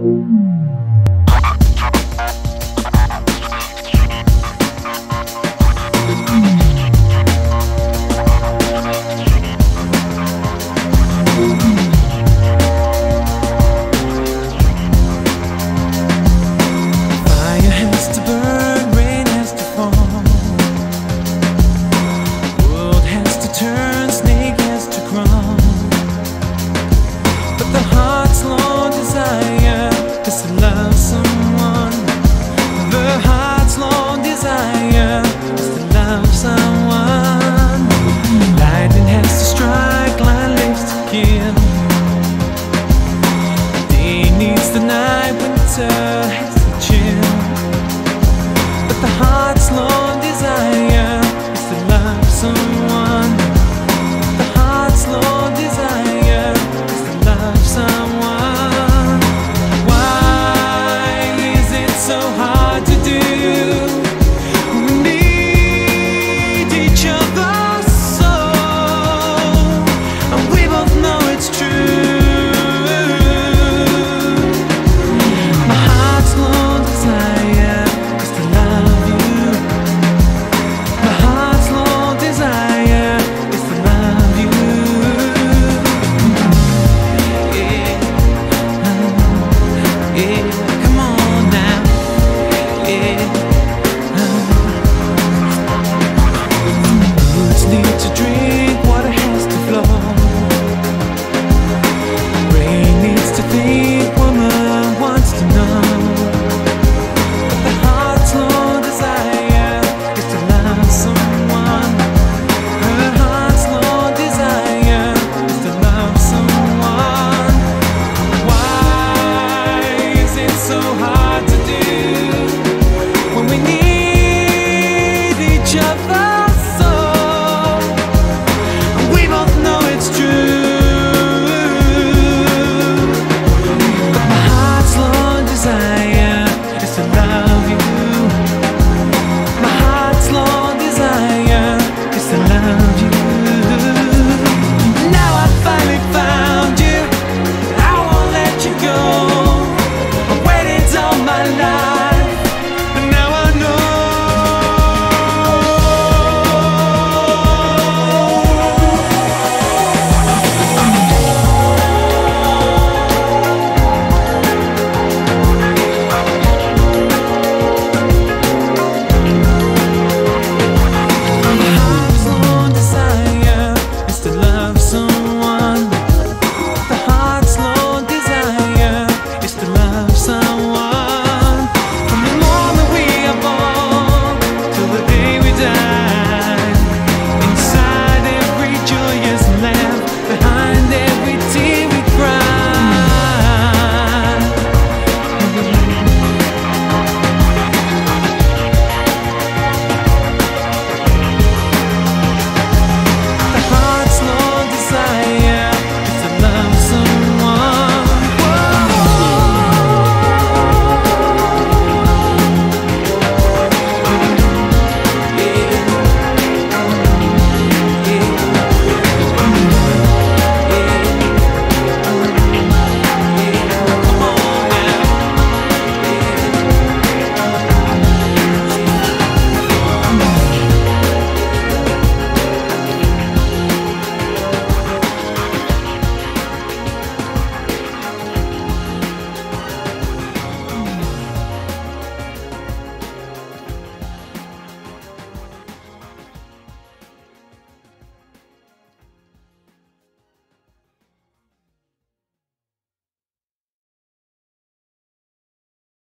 Thank mm -hmm. you. Night, winter.